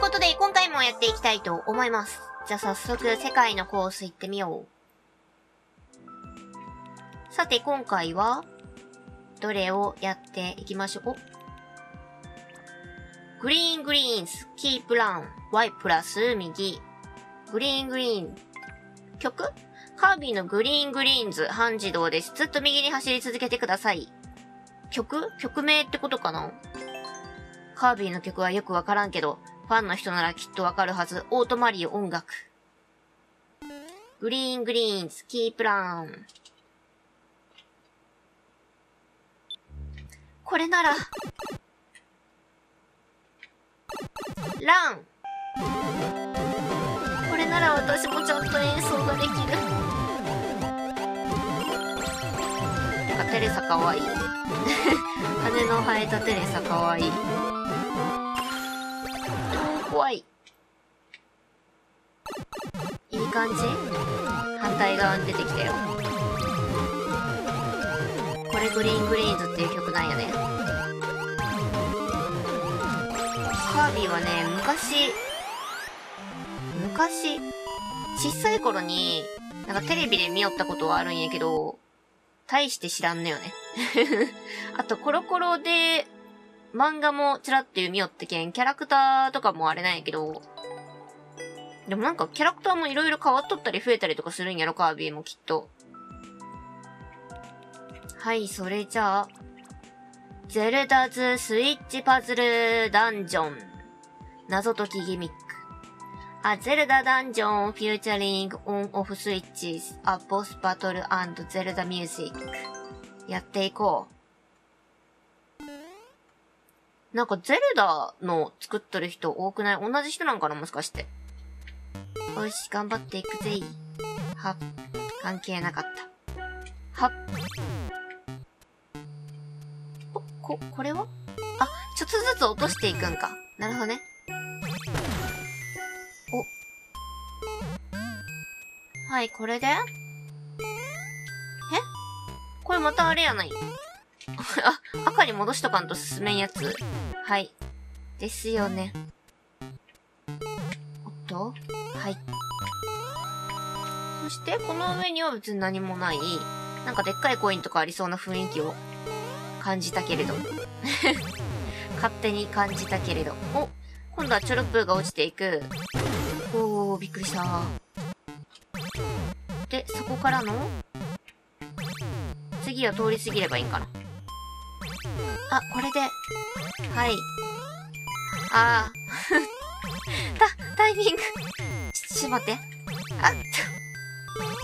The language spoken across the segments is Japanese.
ということで、今回もやっていきたいと思います。じゃあ早速、世界のコース行ってみよう。さて、今回は、どれをやっていきましょう？グリーングリーンス、キープラン、Y プラス右。グリーングリーン。曲？カービィのグリーングリーンズ、半自動です。ずっと右に走り続けてください。曲？曲名ってことかな？カービィの曲はよくわからんけど、ファンの人ならきっとわかるはず。オートマリオ音楽。グリーングリーンズ、キープラン。これなら、ラン。これなら私もちゃんと演奏ができる。なんかテレサかわいい。羽の生えたテレサかわいい。怖い。いい感じ？反対側に出てきたよ。これグリーングリーンズっていう曲なんやね。カービィはね、昔、昔、小さい頃に、なんかテレビで見よったことはあるんやけど、大して知らんのよね。あと、コロコロで、漫画もちらって見よってけん、キャラクターとかもあれなんやけど、でもなんかキャラクターもいろいろ変わっとったり増えたりとかするんやろ、カービィもきっと。はい、それじゃあ、ゼルダズスイッチパズルダンジョン。謎解きギミック。A Zelda Dungeon featuring on-off switches, a boss battle and Zelda music. やっていこう。なんかゼルダの作っとる人多くない？同じ人なんかな？もしかして。よし、頑張っていくぜは。関係なかった。はっ。お、こ、これは？あ、ちょっとずつ落としていくんか。なるほどね。お。はい、これで？え？これまたあれやない？あ、赤に戻しとかんと進めんやつ。はい。ですよね。おっと？はい。そして、この上には別に何もない、なんかでっかいコインとかありそうな雰囲気を感じたけれど。勝手に感じたけれど。お今度はチョロプーが落ちていく。おー、びっくりした。で、そこからの？次を通り過ぎればいいんかな。あ、これで。はい。あー。た、タイミング。ち、ょっと待って。あっ。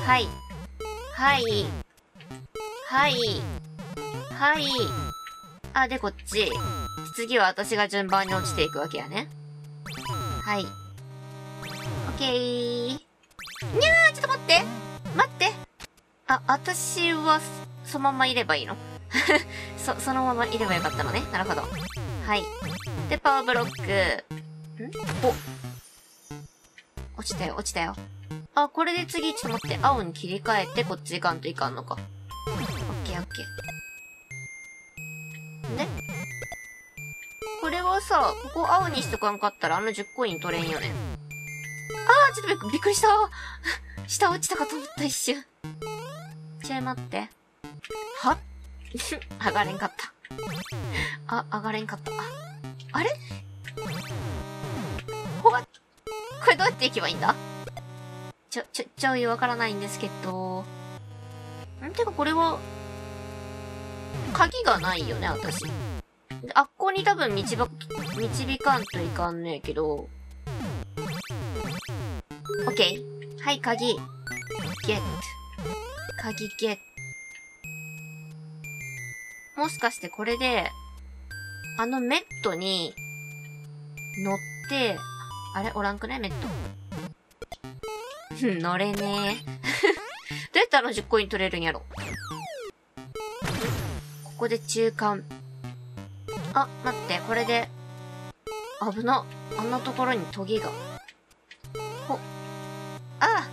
はい。はい。はい。はい。あ、で、こっち。次は私が順番に落ちていくわけやね。はい。オッケー。にゃーちょっと待って待ってあ、私は、そのままいればいいの？そ、そのままいればよかったのね。なるほど。はい。で、パワーブロック。ん？お。落ちたよ、落ちたよ。あ、これで次、ちょっと待って。青に切り替えて、こっち行かんといかんのか。オッケーオッケー。で？これはさ、ここ青にしとかんかったらあの10コイン取れんよね。あー、ちょっとびっくびっくりした。下落ちたかと思った一瞬。ちょい待って。は？上がれんかった。あ、上がれんかった。あれ？ほわこれどうやって行けばいいんだ？ちょ、ちょ、ちょいわからないんですけど。ん？てかこれは、鍵がないよね、私。あっこに多分導ば、導かんといかんねえけど。オッケー。はい、鍵。ゲット。鍵ゲット。もしかしてこれで、あのメットに乗って、あれ？おらんくねメット？乗れねえ。どうやってあの10コイン取れるんやろ？ここで中間。あ、待って、これで、危な。あんなところにトゲが。ほ。あ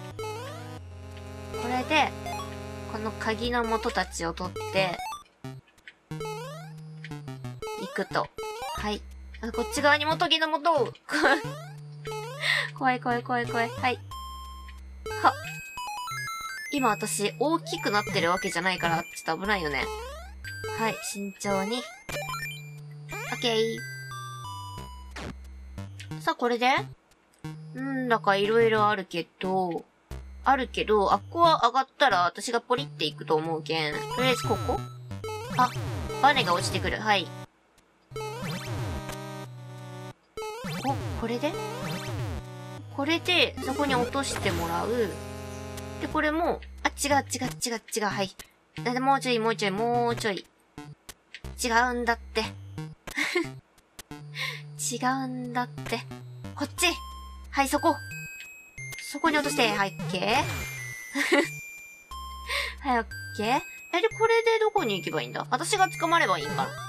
これで、この鍵の元たちを取って、くと。はい。あこっち側にもトゲの元を。怖い怖い怖い怖い。はい。は。今私、大きくなってるわけじゃないから、ちょっと危ないよね。はい、慎重に。オッケー。さあ、これで？んだか色々あるけど、あるけど、あっこは上がったら私がポリっていくと思うけん。とりあえずここ？あ、バネが落ちてくる。はい。これで？これで、そこに落としてもらう。で、これも、あ、違う違う違う違う、はい。もうちょい、もうちょい、もうちょい。違うんだって。違うんだって。こっちはい、そこそこに落として、はい、オッケー。はい、オッケー。え、で、これでどこに行けばいいんだ？私が捕まればいいんかな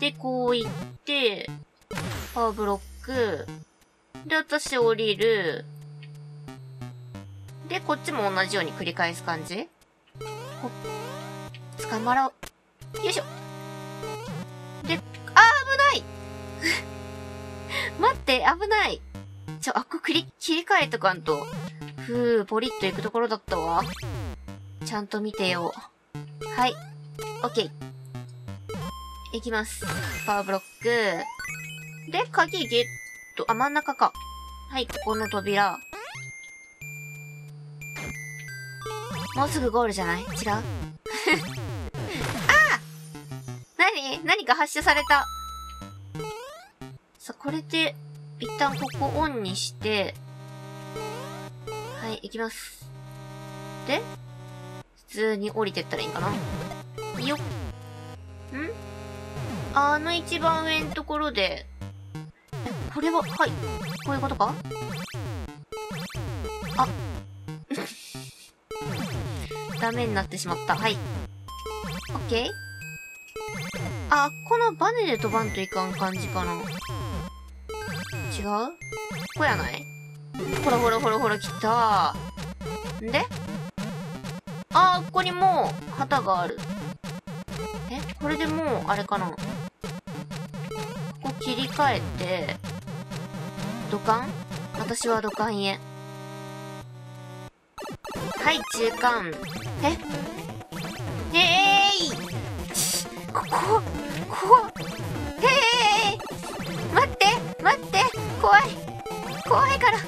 で、こう行って、パワーブロック。で、私降りる。で、こっちも同じように繰り返す感じほっ。捕まろう。よいしょ。で、あー、危ない 待って、危ない。ちょ、あっこ切り、切り替えとかんと。ふう、ポリッと行くところだったわ。ちゃんと見てよ。はい。オッケー。いきます。パワーブロック。で、鍵ゲット。あ、真ん中か。はい、ここの扉。もうすぐゴールじゃない？違う？ああ何？何か発射された。さ、これで、一旦ここオンにして、はい、行きます。で、普通に降りてったらいいんかな？の一番上のところで、これは、はい、こういうことか？あ、ダメになってしまった。はい。オッケー。あ、このバネで飛ばんといかん感じかな。違う？ここやない？ほらほらほらほら来た。んで？あー、ここにもう旗がある。え？これでもう、あれかな？えて、土管？私は土管へ。はい、中間。え？えーい！ここ、ここ、えー待って待って。怖い。怖いから。は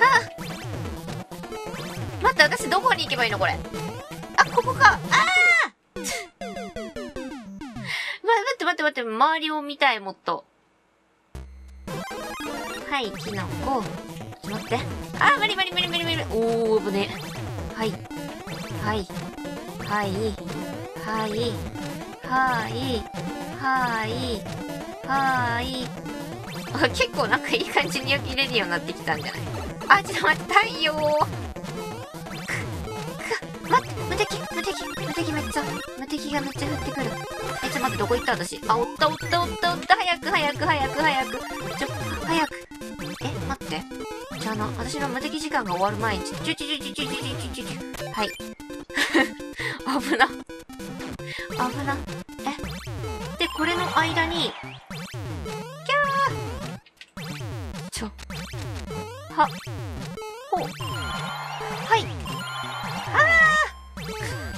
あ。待って私どこに行けばいいのこれ？あここか。ああ、って周りを見たいもっと。はいキノコちょっと待って。あー無理無理無理無理無理。おー危ねはい。はい。はい。はい。はい。はい。はい。あ、結構なんかいい感じに焼きれるようになってきたんじゃない？あ、ちょっと待って、太陽、敵、無敵、無敵めっちゃ、無敵がめっちゃ降ってくる。え、ちょ待って、どこ行った私。あ、おったおったおったおった、早く早く早く早く。ちょ、早く。え、待って。じゃあの、私の無敵時間が終わる前に、ちょちょちょちょちょちょちょちょ。はい。危な。危な。え。で、これの間に、は、ほう。はい。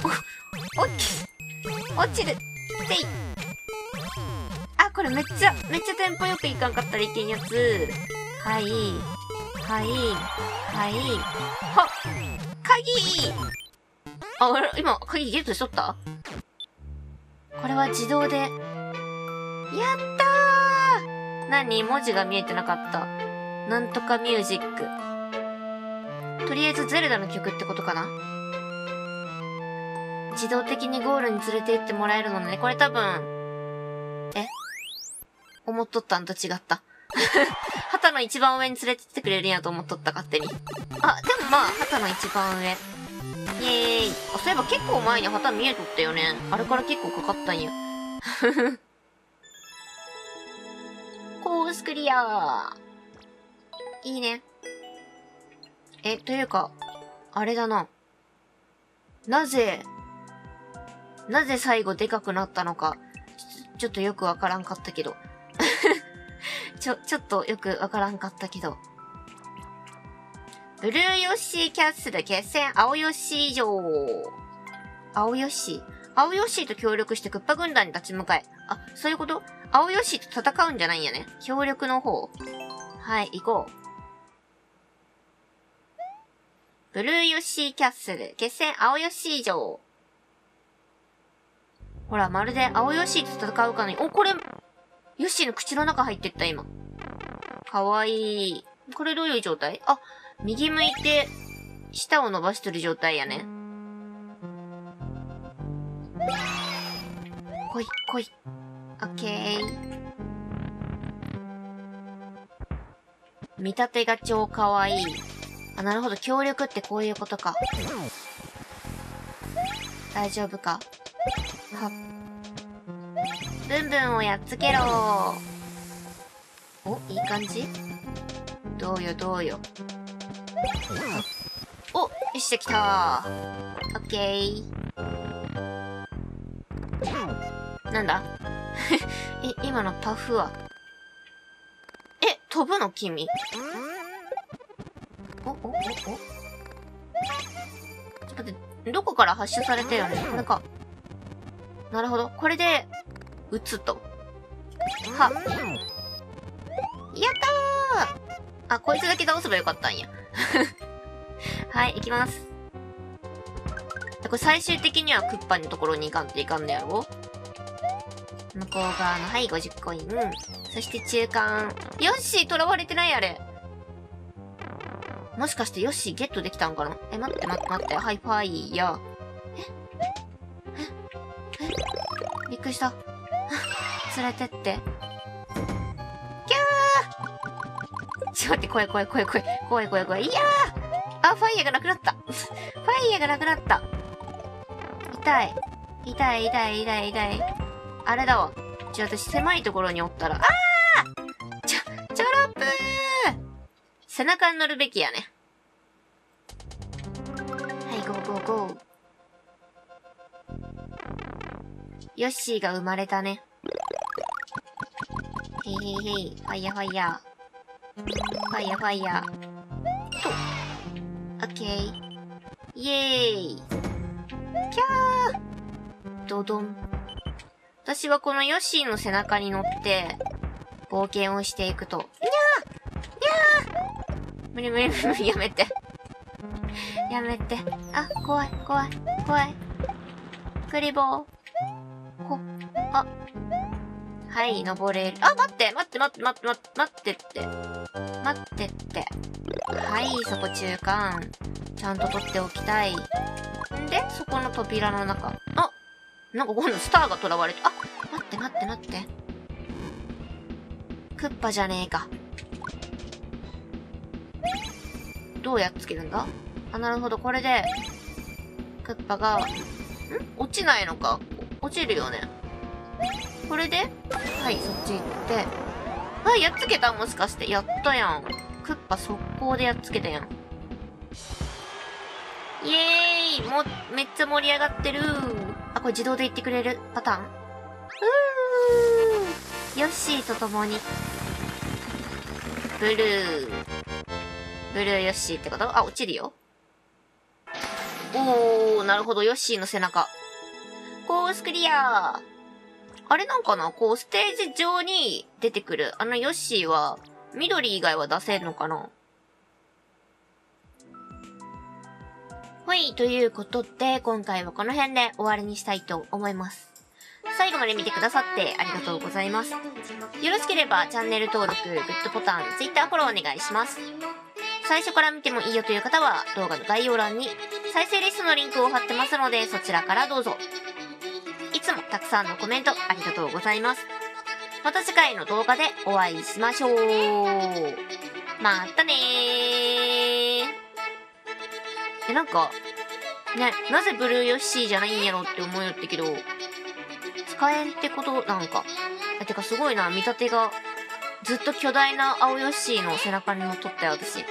お、落ち、落ちる。てい。あ、これめっちゃ、めっちゃテンポよくいかんかったらいけんやつ。はい。はい。はい。はっ鍵あ、俺、今、鍵ゲットしとった？これは自動で。やったー何？文字が見えてなかった。なんとかミュージック。とりあえずゼルダの曲ってことかな？自動的にゴールに連れて行ってもらえるのね。これ多分、え？思っとったんと違った。旗の一番上に連れてってくれるんやと思っとった勝手に。あ、でもまあ、旗の一番上。イエーイ。あ、そういえば結構前に旗見えとったよね。あれから結構かかったんや。コースクリアー。いいね。え、というか、あれだな。なぜ、なぜ最後でかくなったのか、ちょっとよくわからんかったけど。ちょ、ちょっとよくわからんかったけど。ブルーヨッシーキャッスル決戦青ヨッシー城。青ヨッシー？青ヨッシーと協力してクッパ軍団に立ち向かえ。あ、そういうこと？青ヨッシーと戦うんじゃないんやね。協力の方。はい、行こう。ブルーヨッシーキャッスル、決戦青ヨッシー城。ほら、まるで青ヨッシーと戦うかのに、お、これ、ヨッシーの口の中入ってった、今。かわいい。これどういう状態？あ、右向いて、舌を伸ばしてる状態やね。来い、来い。オッケー。見立てが超かわいい。あ、なるほど。協力ってこういうことか。大丈夫か？ブンブンをやっつけろお、いい感じ？どうよどうよ。お、よしできたオッケー。なんだ？え、今のパフは？え、飛ぶの？君。お、お、お、おちょっと待って、どこから発射されたよね？これか。なるほど。これで、撃つと。は。やったーあ、こいつだけ倒せばよかったんや。はい、行きます。これ最終的にはクッパのところに行かんといかんのやろ？向こう側の、はい、50コイン。そして中間。ヨッシー囚われてないあれ。もしかしてヨッシーゲットできたんかな？え、待って待って待って。ハイファイヤー。びっくりした。連れてって。キャーちょっと待って、怖い怖い怖い怖い。怖い怖い怖い。いやーあ、ファイヤーがなくなった。ファイヤーがなくなった。痛い。痛い痛い痛い痛い。あれだわ。ちょ、私狭いところにおったら、あーちょ、チョロップー背中に乗るべきやね。はい、ゴーゴーゴー。ヨッシーが生まれたね。へいへいへい、ファイヤーファイヤー。ファイヤーファイヤー。と。オッケー。イエーイ。キャードドン。私はこのヨッシーの背中に乗って、冒険をしていくと。にゃーにゃー無理無理無理、やめて。やめて。あ、怖い、怖い、怖い。クリボー。あ。はい、登れる。あ、待って待って待って待って待って待ってって。待ってって。はい、そこ中間。ちゃんと取っておきたい。んで、そこの扉の中。あなんか今度スターが囚われて、あ待って待って待って。クッパじゃねえか。どうやっつけるんだ？あ、なるほど。これで、クッパが、ん？落ちないのか？落ちるよね。これで、はい、そっち行って。あ、やっつけたもしかして。やったやん。クッパ速攻でやっつけたやん。イエーイも、めっちゃ盛り上がってるあ、これ自動で言ってくれる？パターン？うーヨッシーと共に。ブルー。ブルーヨッシーってこと？あ、落ちるよ。おー、なるほど、ヨッシーの背中。コースクリアあれなんかな？こう、ステージ上に出てくる。あのヨッシーは、緑以外は出せんのかな？はい、ということで、今回はこの辺で終わりにしたいと思います。最後まで見てくださってありがとうございます。よろしければチャンネル登録、グッドボタン、Twitter フォローお願いします。最初から見てもいいよという方は動画の概要欄に再生リストのリンクを貼ってますのでそちらからどうぞ。いつもたくさんのコメントありがとうございます。また次回の動画でお会いしましょう。またねー。え、なんか、ね、なぜブルーヨッシーじゃないんやろって思うよってけど、使えんってことなんか。てかすごいな、見立てが、ずっと巨大な青ヨッシーの背中に乗っとったよ、私。